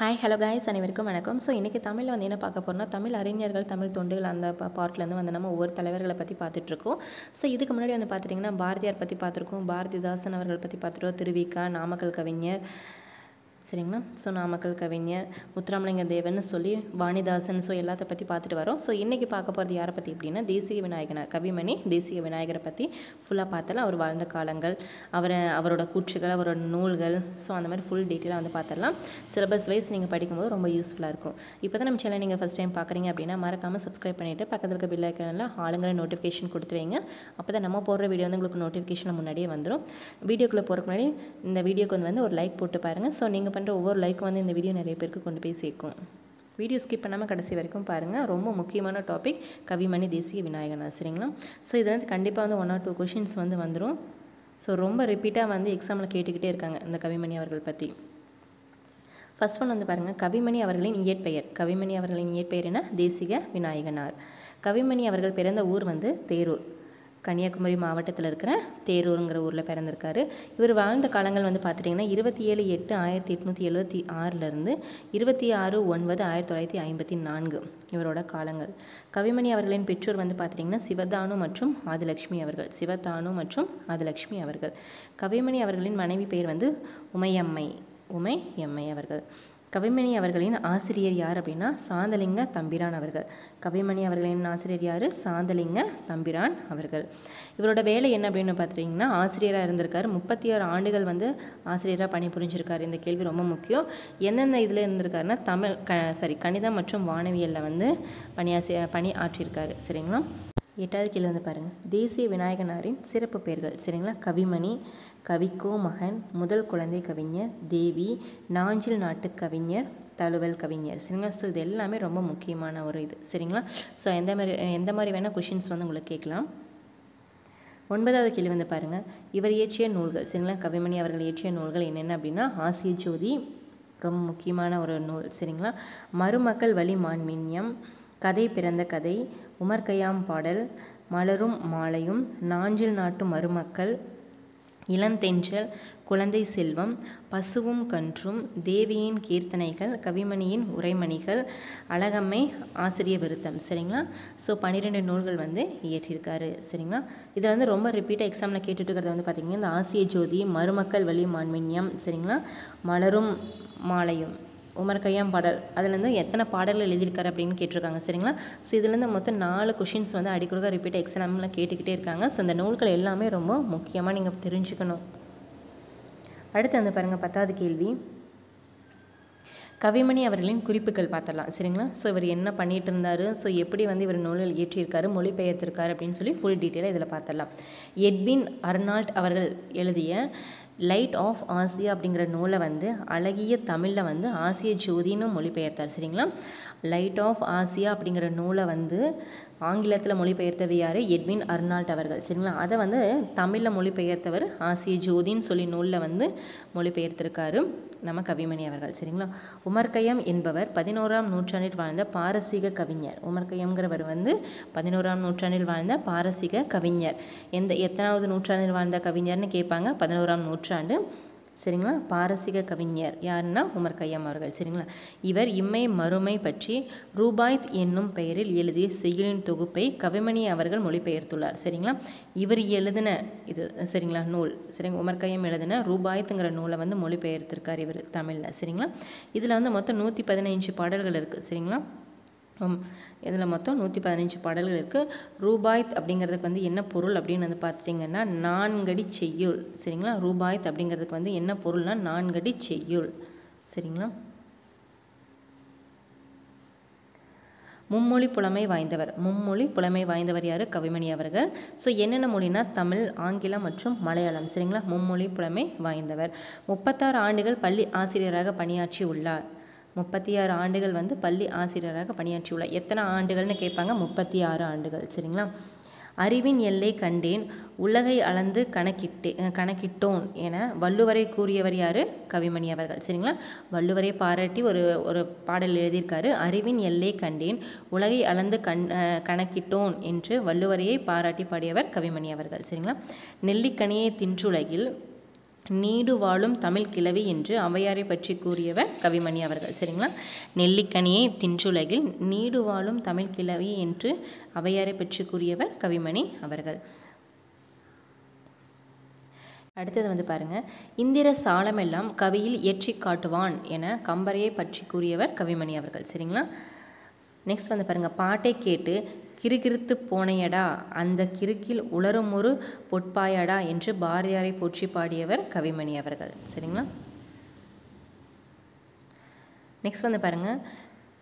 Hi hello guys அனைவருக்கும் வணக்கம். So இன்றைக்கி தமிழில் வந்து என்ன பார்க்க போகிறோம்னா தமிழ் அறிஞர்கள் தமிழ் தொண்டுகள் அந்த பார்ட்லேருந்து வந்து நம்ம ஒவ்வொரு தலைவர்களை பற்றி பார்த்துட்ருக்கோம். ஸோ இதுக்கு முன்னாடி வந்து பார்த்துட்டிங்கன்னா பாரதியார் பற்றி பார்த்துருக்கோம். பாரதிதாசன் அவர்கள் பற்றி பார்த்துருக்கோம் திருவிக்கா நாமக்கல் கவிஞர் சரிங்களா? ஸோ நாமக்கல் கவிஞர் முத்துராமலிங்க தேவன் சொல்லி வாணிதாசன் ஸோ எல்லாத்த பற்றி பார்த்துட்டு வரோம். ஸோ இன்றைக்கி பார்க்க போகிறது யாரை பற்றி அப்படின்னா தேசிய விநாயகனார் கவிமணி தேசிய விநாயகரை பற்றி ஃபுல்லாக பார்த்தலாம் அவர் வாழ்ந்த காலங்கள் அவரை அவரோட கூற்றுகள் அவரோட நூல்கள் ஸோ அந்த மாதிரி ஃபுல் டீட்டெயிலாக வந்து பார்த்துடலாம் சிலபஸ் வைஸ் நீங்கள் படிக்கும்போது ரொம்ப யூஸ்ஃபுல்லாக இருக்கும். இப்போ தான் நம்ம சேனல் நீங்கள் ஃபஸ்ட் டைம் பார்க்குறீங்க அப்படின்னா மறக்காமல் சப்ஸ்கிரைப் பண்ணிவிட்டு பக்கத்தில் இருக்க பில் ஐக்கனில் ஆளுங்கிற நோட்டிஃபிகேஷன் கொடுத்து வைங்க. அப்போ தான் நம்ம போடுற வீடியோ வந்து உங்களுக்கு நோட்டிஃபிகேஷன் முன்னாடியே வந்துடும் வீடியோக்குள்ளே போகிறக்கு முன்னாடி இந்த வீடியோக்கு வந்து வந்து ஒரு லைக் போட்டு பாருங்கள் ஸோ நீங்கள் பண்ணுற ஒவ்வொரு லைக்கும் வந்து இந்த வீடியோ நிறைய பேருக்கு கொண்டு போய் சேர்க்கும். வீடியோ ஸ்கிப் பண்ணாமல் கடைசி வரைக்கும் பாருங்கள் ரொம்ப முக்கியமான டாபிக் கவிமணி தேசிய விநாயகனார் சரிங்களா? ஸோ இது வந்து கண்டிப்பாக வந்து ஒன் ஆர் டூ கொஷின்ஸ் வந்து வந்துடும் ஸோ ரொம்ப ரிப்பீட்டாக வந்து எக்ஸாமில் கேட்டுக்கிட்டே இருக்காங்க இந்த கவிமணி அவர்கள் பற்றி ஃபஸ்ட் ஒன் வந்து பாருங்கள் கவிமணி அவர்களின் இயற்பெயர். கவிமணி அவர்களின் இயற்பெயர் என்ன? தேசிக விநாயகனார். கவிமணி அவர்கள் பிறந்த ஊர் வந்து தேரூர். கன்னியாகுமரி மாவட்டத்தில் இருக்கிற தேரூருங்கிற ஊரில் பிறந்திருக்காரு. இவர் வாழ்ந்த காலங்கள் வந்து பார்த்துட்டிங்கன்னா இருபத்தி ஏழு எட்டு ஆயிரத்தி எட்நூற்றி எழுபத்தி ஆறிலிருந்து இருபத்தி ஆறு ஒன்பது ஆயிரத்தி தொள்ளாயிரத்தி ஐம்பத்தி நான்கு இவரோட காலங்கள். கவிமணி அவர்களின் பெற்றோர் வந்து பார்த்துட்டிங்கன்னா சிவதானு மற்றும் ஆதிலட்சுமி அவர்கள் சிவதானு மற்றும் ஆதிலட்சுமி அவர்கள். கவிமணி அவர்களின் மனைவி பெயர் வந்து உமையம்மை உமை எம்ஐ அவர்கள். கவிமணி அவர்களின் ஆசிரியர் யார் அப்படின்னா சாந்தலிங்க தம்பிரான் அவர்கள். கவிமணி அவர்களின் ஆசிரியர் யார்? சாந்தலிங்க தம்பிரான் அவர்கள். இவரோட வேலை என்ன அப்படின்னு பார்த்துட்டிங்கன்னா ஆசிரியராக இருந்திருக்கார். முப்பத்தி ஆறு ஆண்டுகள் வந்து ஆசிரியராக பணிபுரிஞ்சிருக்கார் இந்த கேள்வி ரொம்ப முக்கியம். எந்தெந்த இதில் இருந்திருக்காருன்னா தமிழ் க சாரி கணிதம் மற்றும் வானவியலில் வந்து பணியாசி பணி ஆற்றியிருக்காரு. சரிங்களா? எட்டாவது கீழே வந்து பாருங்கள் தேசிய விநாயகனாரின் சிறப்பு பெயர்கள். சரிங்களா? கவிமணி கவிக்கோ மகன் முதல் குழந்தை கவிஞர் தேவி நாஞ்சில் நாட்டு கவிஞர் தழுவல் கவிஞர். சரிங்களா? ஸோ இது எல்லாமே ரொம்ப முக்கியமான ஒரு இது. சரிங்களா? ஸோ எந்த மாதிரி எந்த மாதிரி வேணால் கொஷின்ஸ் வந்து உங்களுக்கு கேட்கலாம். ஒன்பதாவது கேள்வி வந்து பாருங்கள் இவர் இயற்றிய நூல்கள். சரிங்களா? கவிமணி அவர்கள் இயற்றிய நூல்கள் என்னென்ன அப்படின்னா ஆசிய ஜோதி ரொம்ப முக்கியமான ஒரு நூல். சரிங்களா? மருமக்கள் வழி மான்மின்யம் கதை பிறந்த கதை உமர் கையாம் பாடல் மலரும் மாலையும் நாஞ்சில் நாட்டு மருமக்கள் இளந்தென்றல் குழந்தை செல்வம் பசுவும் கன்றும் தேவியின் கீர்த்தனைகள் கவிமணியின் உரைமணிகள் அழகம்மை ஆசிரிய விருத்தம். சரிங்களா? ஸோ பன்னிரெண்டு நூல்கள் வந்து இயற்றியிருக்காரு சரிங்களா? இதை வந்து ரொம்ப ரிப்பீட்டாக எக்ஸாமில் கேட்டுட்டு இருக்கிறது வந்து பார்த்திங்கன்னா இந்த ஆசிய ஜோதி மருமக்கள் வழி மான்மின்யம். சரிங்களா? மலரும் மாலையும். உமர் கையாம் பாடல் அதுலேருந்து எத்தனை பாடல்கள் எழுதியிருக்காரு அப்படின்னு கேட்டிருக்காங்க சரிங்களா? ஸோ இதுலேருந்து மொத்தம் நாலு கொஷின்ஸ் வந்து அடிக்கொடுக்க ரிப்பீட் எக்ஸாமில் கேட்டுக்கிட்டே இருக்காங்க. ஸோ இந்த நூல்கள் எல்லாமே ரொம்ப முக்கியமாக நீங்கள் தெரிஞ்சுக்கணும். அடுத்து வந்து பாருங்கள் பத்தாவது கேள்வி. கவிமணி அவர்களின் குறிப்புகள் பார்த்துடலாம் சரிங்களா? ஸோ இவர் என்ன பண்ணிட்டு இருந்தார் ஸோ எப்படி வந்து இவர் நூலில் இயற்றியிருக்காரு? மொழிபெயர்த்திருக்காரு அப்படின்னு சொல்லி ஃபுல் டீட்டெயிலாக இதில் பார்த்துடலாம். எட்வின் அர்னால்ட் அவர்கள் எழுதிய லைட் ஆஃப் ஆசியா அப்படிங்கிற நூலை வந்து அழகிய தமிழில் வந்து ஆசிய ஜோதின்னு மொழிபெயர்த்தார். சரிங்களா? லைட் ஆஃப் ஆசியா அப்படிங்கிற நூலை வந்து ஆங்கிலத்தில் மொழிபெயர்த்தவர் யார்? எட்வின் அர்னால்ட் அவர்கள். சரிங்களா? அதை வந்து தமிழில் மொழிபெயர்த்தவர் ஆசிய ஜோதின்னு சொல்லி நூலில் வந்து மொழிபெயர்த்திருக்காரு. நம்ம கவிமணி அவர்கள் சரிங்களா? உமர்கயம் என்பவர் பதினோராம் நூற்றாண்டில் வாழ்ந்த பாரசீக கவிஞர். உமர்கயம்ங்கிறவர் வந்து பதினோராம் நூற்றாண்டில் வாழ்ந்த பாரசீக கவிஞர். எந்த எத்தனாவது நூற்றாண்டில் வாழ்ந்த கவிஞர்னு கேட்பாங்க. பதினோராம் நூற்றாண்டு சரிங்களா? பாரசீக கவிஞர் யாருன்னா உமர் கையம் அவர்கள். சரிங்களா? இவர் இம்மை மறுமை பற்றி ரூபாய்த் என்னும் பெயரில் எழுதிய செய்யுளின் தொகுப்பை கவிமணி அவர்கள் மொழிபெயர்த்துள்ளார். சரிங்களா? இவர் எழுதின இது சரிங்களா நூல். சரிங்க உமர் கையம் எழுதின ரூபாய்த்துங்கிற நூலை வந்து மொழிபெயர்த்திருக்கார் இவர் தமிழில். சரிங்களா? இதில் வந்து மொத்தம் நூற்றி பதினைஞ்சு பாடல்கள் இருக்குது சரிங்களா? இதில் மொத்தம் நூற்றி பதினஞ்சு பாடல்கள் இருக்குது ரூபாய்த் அப்படிங்கிறதுக்கு வந்து என்ன பொருள் அப்படின்னு வந்து பார்த்தீங்கன்னா நான்கடி செய்யுள். சரிங்களா? ரூபாய்த் அப்படிங்கிறதுக்கு வந்து என்ன பொருள்னா நான்கடி செய்யுள். சரிங்களா? மும்மொழி புலமை வாய்ந்தவர். மும்மொழி புலமை வாய்ந்தவர் யார்? கவிமணி அவர்கள். ஸோ என்னென்ன மொழினா தமிழ் ஆங்கிலம் மற்றும் மலையாளம். சரிங்களா? மும்மொழி புலமை வாய்ந்தவர். முப்பத்தாறு ஆண்டுகள் பள்ளி ஆசிரியராக பணியாற்றி உள்ளார் முப்பத்தி ஆறு ஆண்டுகள் வந்து பள்ளி ஆசிரியராக பணியாற்றியுள்ளார். எத்தனை ஆண்டுகள்னு கேட்பாங்க? முப்பத்தி ஆறு ஆண்டுகள். சரிங்களா? அறிவின் எல்லை கண்டேன் உலகை அளந்து கணக்கிட்டே கணக்கிட்டோன் என வள்ளுவரை கூறியவர் யார்? கவிமணி அவர்கள். சரிங்களா? வள்ளுவரை பாராட்டி ஒரு ஒரு பாடல் எழுதியிருக்காரு. அறிவின் எல்லை கண்டேன் உலகை அளந்து கண் கணக்கிட்டோன் என்று வள்ளுவரையை பாராட்டி பாடியவர் கவிமணி அவர்கள். சரிங்களா? நெல்லிக்கனியை தின்றுலகில் நீடு வாழும் தமிழ் கிழவி என்று ஔவையாரை பற்றி கூறியவர் கவிமணி அவர்கள். சரிங்களா? நெல்லிக்கனியை தின்றுலகில் நீடு வாழும் தமிழ் கிழவி என்று ஔவையாரை பற்றி கூறியவர் கவிமணி அவர்கள். அடுத்தது வந்து பாருங்க. இந்திர சாலமெல்லாம் கவியில் இயற்றி காட்டுவான் என கம்பரையை பற்றி கூறியவர் கவிமணி அவர்கள். சரிங்களா? நெக்ஸ்ட் வந்து பாருங்கள் பாட்டை கேட்டு கிறுகிறுத்து போனையடா அந்த கிறுக்கில் உளரும் ஒரு பொட்பாயடா என்று பாரதியாரை போற்றி பாடியவர் கவிமணி அவர்கள். சரிங்களா? நெக்ஸ்ட் வந்து பாருங்கள்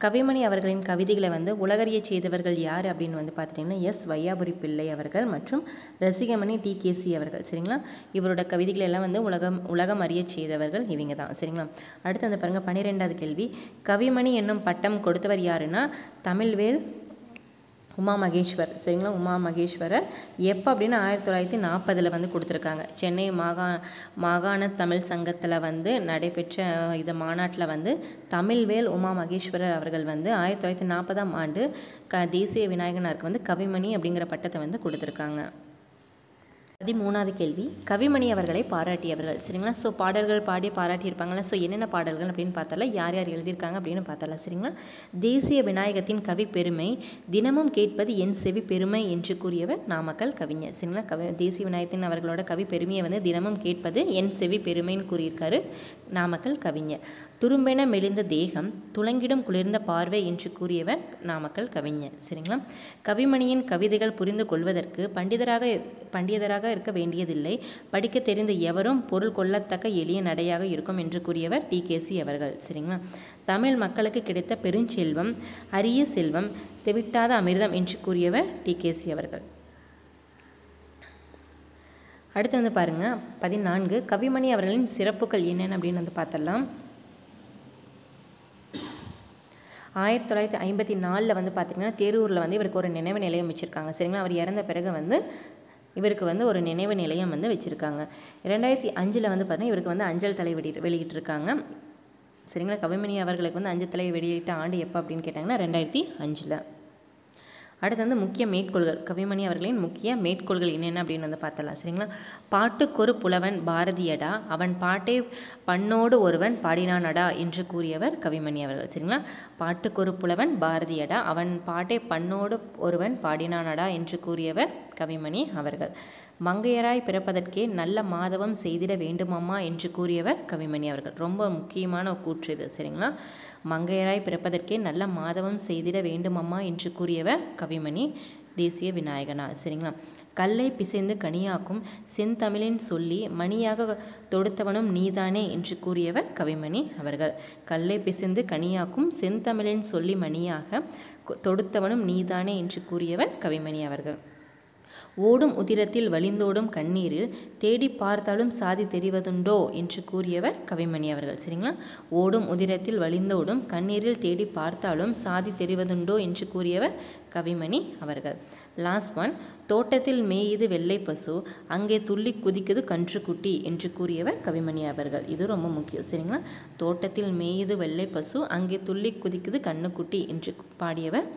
கவிமணி அவர்களின் கவிதைகளை வந்து உலகறிய செய்தவர்கள் யார் அப்படின்னு வந்து பார்த்துட்டிங்கன்னா எஸ். வையாபுரி பிள்ளை அவர்கள் மற்றும் ரசிகமணி டி. கேசி அவர்கள். சரிங்களா? இவரோட கவிதைகள் எல்லாம் வந்து உலகம் உலகம் அறிய செய்தவர்கள் இவங்க தான். சரிங்களா? அடுத்து வந்து பாருங்கள் பன்னிரெண்டாவது கேள்வி. கவிமணி என்னும் பட்டம் கொடுத்தவர் யாருன்னா தமிழ்வேல் உமா மகேஸ்வர். சரிங்களா? உமா மகேஸ்வரர். எப்போ அப்படின்னு ஆயிரத்தி தொள்ளாயிரத்தி நாற்பதில் வந்து கொடுத்துருக்காங்க. சென்னை மாகா மாகாண தமிழ் சங்கத்தில் வந்து நடைபெற்ற இது மாநாட்டில் வந்து தமிழ்வேல் உமா மகேஸ்வரர் அவர்கள் வந்து ஆயிரத்தி தொள்ளாயிரத்தி நாற்பதாம் ஆண்டு க தேசிய விநாயகனாருக்கு வந்து கவிமணி அப்படிங்கிற பட்டத்தை வந்து கொடுத்துருக்காங்க. பதிமூணாவது கேள்வி. கவிமணி அவர்களை பாராட்டியவர்கள். சரிங்களா? ஸோ பாடல்கள் பாடி பாராட்டியிருப்பாங்களா ஸோ என்னென்ன பாடல்கள் அப்படின்னு பார்த்தால யார் யார் எழுதியிருக்காங்க அப்படின்னு பார்த்தால சரிங்களா? தேசிய விநாயகத்தின் கவி பெருமை தினமும் கேட்பது என் செவி பெருமை என்று கூறியவர் நாமக்கல் கவிஞர். சரிங்களா? கவி தேசிய விநாயகத்தின் அவர்களோட கவி பெருமையை வந்து தினமும் கேட்பது என் செவி பெருமைன்னு கூறியிருக்காரு நாமக்கல் கவிஞர். துரும்பென மெலிந்த தேகம் துளங்கிடும் குளிர்ந்த பார்வை என்று கூறியவர் நாமக்கல் கவிஞர். சரிங்களா? கவிமணியின் கவிதைகள் புரிந்து கொள்வதற்கு பண்டிதராக பண்டிதராக இருக்க வேண்டியதில்லை. படிக்க தெரிந்த எவரும் பொருள் கொள்ளத்தக்க எளிய நடையாக இருக்கும் என்று கூறியவர் டி. கேசி அவர்கள். சரிங்களா? தமிழ் மக்களுக்கு கிடைத்த பெருஞ்செல்வம் அரிய செல்வம் தெவிட்டாத அமிர்தம் என்று கூறியவர் டி. கேசி அவர்கள். அடுத்து வந்து பாருங்க. பதினான்கு. கவிமணி அவர்களின் சிறப்புகள் என்னென்ன அப்படின்னு வந்து பார்த்தலாம் ஆயிரத்தி தொள்ளாயிரத்தி ஐம்பத்தி நாலில் வந்து பார்த்திங்கன்னா தேரூரில் வந்து இவருக்கு ஒரு நினைவு நிலையம் வச்சுருக்காங்க. சரிங்களா? அவர் இறந்த பிறகு வந்து இவருக்கு வந்து ஒரு நினைவு நிலையம் வந்து வச்சுருக்காங்க. ரெண்டாயிரத்தி அஞ்சில் வந்து பார்த்தீங்கன்னா இவருக்கு வந்து அஞ்சல் தலை வெடி வெளியிட்டிருக்காங்க. சரிங்களா? கவிமணி அவர்களுக்கு வந்து அஞ்சல் தலை வெளியிட்ட ஆண்டு எப்போ அப்படின்னு கேட்டாங்கன்னா ரெண்டாயிரத்தி அஞ்சில். அடுத்து வந்து முக்கிய மேற்கோள்கள். கவிமணி அவர்களின் முக்கிய மேற்கோள்கள் என்னென்ன அப்படின்னு வந்து பார்த்தலாம் சரிங்களா? பாட்டுக்கொரு புலவன் பாரதியடா அவன் பாட்டை பண்ணோடு ஒருவன் பாடினானடா என்று கூறியவர் கவிமணி அவர்கள். சரிங்களா? பாட்டுக்கொரு புலவன் பாரதியடா அவன் பாட்டை பண்ணோடு ஒருவன் பாடினானடா என்று கூறியவர் கவிமணி அவர்கள். மங்கையராய் பிறப்பதற்கே நல்ல மாதவம் செய்திட வேண்டுமாம்மா என்று கூறியவர் கவிமணி அவர்கள். ரொம்ப முக்கியமான கூற்று இது. சரிங்களா? மங்கையராய் பிறப்பதற்கே நல்ல மாதவம் செய்திட வேண்டுமம்மா என்று கூறியவர் கவிமணி தேசிய விநாயகனா. சரிங்களா? கல்லை பிசைந்து கனியாக்கும் செந்தமிழின் சொல்லி மணியாக தொடுத்தவனும் நீதானே என்று கூறியவர் கவிமணி அவர்கள். கல்லை பிசைந்து கனியாக்கும் செந்தமிழின் சொல்லி மணியாக தொடுத்தவனும் நீதானே என்று கூறியவர் கவிமணி அவர்கள். ஓடும் உதிரத்தில் வழிந்தோடும் கண்ணீரில் தேடி பார்த்தாலும் சாதி தெரிவதுண்டோ? என்று கூறியவர் கவிமணி அவர்கள். சரிங்களா? ஓடும் உதிரத்தில் வழிந்தோடும் கண்ணீரில் தேடி பார்த்தாலும் சாதி தெரிவதுண்டோ? என்று கூறியவர் கவிமணி அவர்கள். லாஸ்ட் ஒன் தோட்டத்தில் மேயுது வெள்ளை பசு அங்கே துள்ளி குதிக்குது கன்றுக்குட்டி என்று கூறியவர் கவிமணி அவர்கள். இது ரொம்ப முக்கியம். சரிங்களா? தோட்டத்தில் மேயுது வெள்ளை பசு அங்கே துள்ளி குதிக்குது கண்ணுக்குட்டி என்று பாடியவர்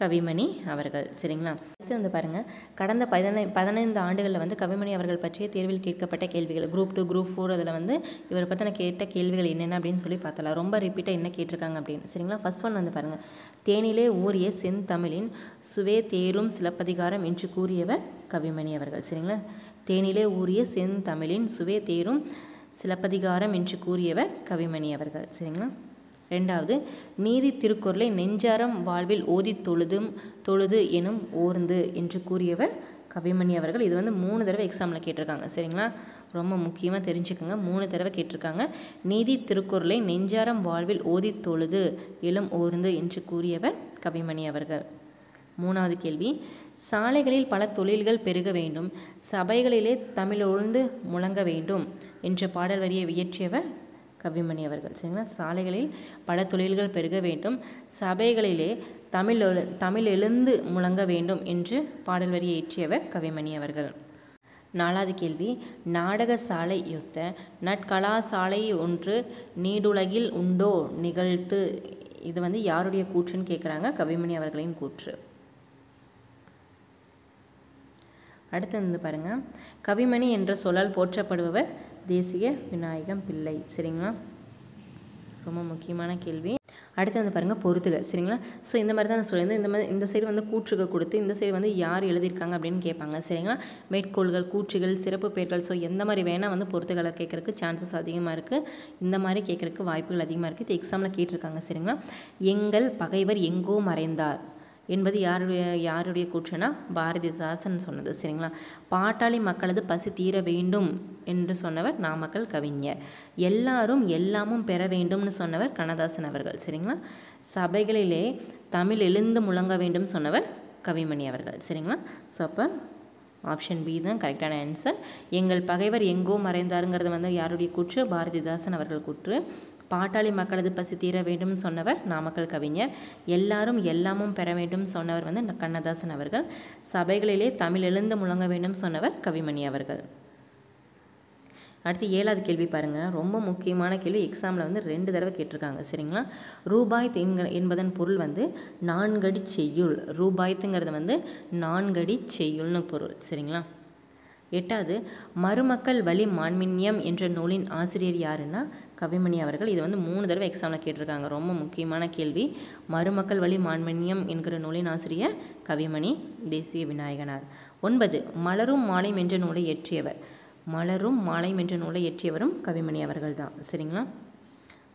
கவிமணி அவர்கள். சரிங்களா? அடுத்து வந்து பாருங்கள் கடந்த பதினை பதினைந்து ஆண்டுகளில் வந்து கவிமணி அவர்கள் பற்றிய தேர்வில் கேட்கப்பட்ட கேள்விகள். குரூப் டூ குரூப் ஃபோர் அதில் வந்து இவரை பற்றின கேட்ட கேள்விகள் என்னென்ன அப்படின்னு சொல்லி பார்த்தலாம் ரொம்ப ரிப்பீட்டாக என்ன கேட்டிருக்காங்க அப்படின்னு. சரிங்களா? ஃபர்ஸ்ட் ஒன் வந்து பாருங்கள் தேனிலே ஊறிய செந்தமிழின் சுவே தேரும் சிலப்பதிகாரம் என்று கூறியவர் கவிமணி அவர்கள். சரிங்களா? தேனிலே ஊறிய செந்தமிழின் சுவே தேரும் சிலப்பதிகாரம் என்று கூறியவர் கவிமணி அவர்கள். சரிங்களா? ரெண்டாவது நீதி திருக்குறளை நெஞ்சாரம் வாழ்வில் ஓதி தொழுதும் தொழுது எனும் ஓர்ந்து என்று கூறியவர் கவிமணி அவர்கள். இது வந்து மூணு தடவை எக்ஸாமில் கேட்டிருக்காங்க. சரிங்களா? ரொம்ப முக்கியமாக தெரிஞ்சுக்கோங்க. மூணு தடவை கேட்டிருக்காங்க. நீதி திருக்குறளை நெஞ்சாரம் வாழ்வில் ஓதி தொழுது எழும் ஓர்ந்து என்று கூறியவர் கவிமணி அவர்கள். மூணாவது கேள்வி சாலைகளில் பல தொழில்கள் பெருக வேண்டும் சபைகளிலே தமிழொழுந்து முழங்க வேண்டும் என்ற பாடல் வரியை இயற்றியவர் கவிமணி அவர்கள். சரிங்களா? சாலைகளில் பல தொழில்கள் பெருக வேண்டும். சபைகளிலே தமிழ் எழு தமிழ் எழுந்து முழங்க வேண்டும் என்று பாடல் வரியை இயற்றியவர் கவிமணி அவர்கள். நாலாவது கேள்வி. நாடக சாலை யுத்த நற்கலாசாலை ஒன்று நீடுலகில் உண்டோ? நிகழ்த்து. இது வந்து யாருடைய கூற்றுன்னு கேட்குறாங்க கவிமணி அவர்களின் கூற்று. அடுத்து வந்து பாருங்க. கவிமணி என்ற சொல்லால் போற்றப்படுபவர் தேசிய விநாயகம் பிள்ளை. சரிங்களா? ரொம்ப முக்கியமான கேள்வி. அடுத்து வந்து பாருங்கள் பொறுத்துக சரிங்களா? ஸோ இந்த மாதிரி தான் நான் சொல்லியிருந்தேன் இந்த மாதிரி இந்த சைடு வந்து கூற்றுக கொடுத்து இந்த சைடு வந்து யார் எழுதியிருக்காங்க அப்படின்னு கேட்பாங்க. சரிங்களா? மேற்கோள்கள் கூற்றுகள் சிறப்பு பெயர்கள். ஸோ எந்த மாதிரி வேணால் வந்து பொறுத்துகளை கேட்குறக்கு சான்சஸ் அதிகமாக இருக்குது இந்த மாதிரி கேட்குறக்கு வாய்ப்புகள் அதிகமாக இருக்குது இது எக்ஸாமில் கேட்டிருக்காங்க. சரிங்களா? எங்கள் பகைவர் எங்கோ மறைந்தார். என்பது யாருடைய யாருடைய கூற்றுனா? பாரதிதாசன் சொன்னது சரிங்களா? பாட்டாளி மக்களது பசி தீர வேண்டும் என்று சொன்னவர் நாமக்கல் கவிஞர். எல்லாரும் எல்லாமும் பெற வேண்டும்னு சொன்னவர் கண்ணதாசன் அவர்கள் சரிங்களா? சபைகளிலே தமிழ் எழுந்து முழங்க வேண்டும் சொன்னவர் கவிமணி அவர்கள் சரிங்களா? ஸோ அப்போ ஆப்ஷன் பி தான் கரெக்டான ஆன்சர் எங்கள் பகைவர் எங்கோ மறைந்தாருங்கிறது வந்து யாருடைய கூற்று? பாரதிதாசன் அவர்கள் கூற்று. பாட்டாளி மக்களது பசி தீர வேண்டும் சொன்னவர் நாமக்கல் கவிஞர். எல்லாரும் எல்லாமும் பெற வேண்டும் சொன்னவர் வந்து கண்ணதாசன் அவர்கள். சபைகளிலே தமிழ் எழுந்து முழங்க வேண்டும் சொன்னவர் கவிமணி அவர்கள். அடுத்து ஏழாவது கேள்வி பாருங்கள் ரொம்ப முக்கியமான கேள்வி. எக்ஸாமில் வந்து ரெண்டு தடவை கேட்டிருக்காங்க. சரிங்களா? ரூபாய் என்பதன் பொருள் வந்து நான்கடி செய்யுள். ரூபாய்த்துங்கிறது வந்து நான்கடி செய்யுள்னு பொருள். சரிங்களா? எட்டாவது மருமக்கள் வழி மான்மின்யம் என்ற நூலின் ஆசிரியர் யாருன்னா கவிமணி அவர்கள். இது வந்து மூணு தடவை எக்ஸாமில் கேட்டிருக்காங்க. ரொம்ப முக்கியமான கேள்வி. மருமக்கள் வழி மான்மின்யம் என்கிற நூலின் ஆசிரியர் கவிமணி தேசிய விநாயகனார். ஒன்பது மலரும் மாலையும் என்ற நூலை இயற்றியவர். மலரும் மாலையும் என்ற நூலை இயற்றியவரும் கவிமணி அவர்கள் தான் சரிங்களா?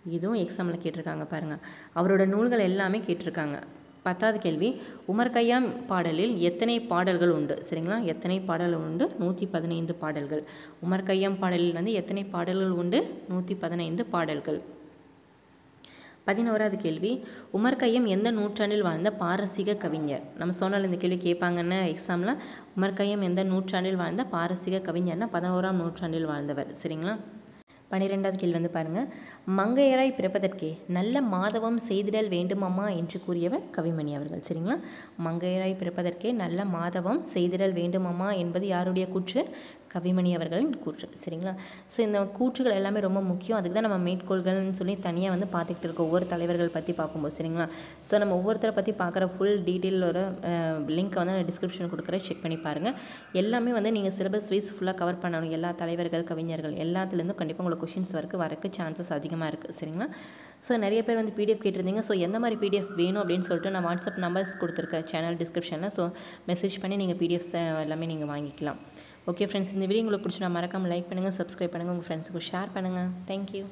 இதுவும் எக்ஸாமில் கேட்டிருக்காங்க பாருங்கள் அவரோட நூல்கள் எல்லாமே கேட்டிருக்காங்க. பத்தாவது கேள்வி. உமர் கையாம் பாடலில் எத்தனை பாடல்கள் உண்டு? சரிங்களா? எத்தனை பாடல்கள் உண்டு? நூற்றி பதினைந்து பாடல்கள். உமர் கையாம் பாடலில் வந்து எத்தனை பாடல்கள் உண்டு? நூற்றி பதினைந்து பாடல்கள். பதினோராவது கேள்வி. உமர் கையம் எந்த நூற்றாண்டில் வாழ்ந்த பாரசீக கவிஞர்? நம்ம சொன்னால் இந்த கேள்வி கேட்பாங்கன்னு எக்ஸாமில் உமர் கையம் எந்த நூற்றாண்டில் வாழ்ந்த பாரசீக கவிஞர்னா பதினோராம் நூற்றாண்டில் வாழ்ந்தவர். சரிங்களா? பன்னிரெண்டாவது கேள்வி வந்து பாருங்கள் மங்கையராய் பிறப்பதற்கே நல்ல மாதவம் செய்திடல் வேண்டுமாம்மா என்று கூறியவர் கவிமணி அவர்கள். சரிங்களா? மங்கையராய் பிறப்பதற்கே நல்ல மாதவம் செய்திடல் வேண்டுமாம்மா என்பது யாருடைய கூற்று? கவிமணி அவர்களின் கூற்று. சரிங்களா? ஸோ இந்த கூற்றுகள் எல்லாமே ரொம்ப முக்கியம். அதுக்கு தான் நம்ம மேற்கோள்கள்னு சொல்லி தனியாக வந்து பார்த்துக்கிட்டு இருக்கோம். ஒவ்வொரு தலைவர்கள் பற்றி பார்க்கும்போது. சரிங்களா? ஸோ நம்ம ஒவ்வொருத்தரை பற்றி பார்க்குற ஃபுல் டீட்டெயிலோட லிங்க்கை வந்து நான் டிஸ்கிரிப்ஷன் கொடுக்குறேன். செக் பண்ணி பாருங்கள் எல்லாமே வந்து நீங்கள் சிலபஸ் வைஸ் ஃபுல்லாக கவர் பண்ணணும். எல்லா தலைவர்கள் கவிஞர்கள் எல்லாத்துலேருந்தும் கண்டிப்பாக உங்களுக்கு கொஷின்ஸ் வரக்கு வரக்கு சான்சஸ் அதிகமாக இருக்குது சரிங்களா? ஸோ நிறைய பேர் வந்து பிடிஎஃப் கேட்டிருந்தீங்க. ஸோ எந்த மாதிரி பிடிஎஃப் வேணும் அப்படின்னு சொல்லிட்டு நான் வாட்ஸ்அப் நம்பர்ஸ் கொடுத்துருக்கேன் சேனல் டிஸ்கிரிப்ஷனில் ஸோ மெசேஜ் பண்ணி நீங்கள் பிடிஎஃப்ஸ் எல்லாமே நீங்கள் வாங்கிக்கலாம். ஓகே ஃப்ரெண்ட்ஸ் இந்த வீடியோ உங்களுக்கு பிடிச்சி நான் மறக்காமல் லைக் பண்ணுங்கள் சப்ஸ்கிரைப் பண்ணுங்கள் உங்கள் ஃப்ரெண்ட்ஸுக்கு ஷேர் பண்ணுங்கள் தேங்க்யூ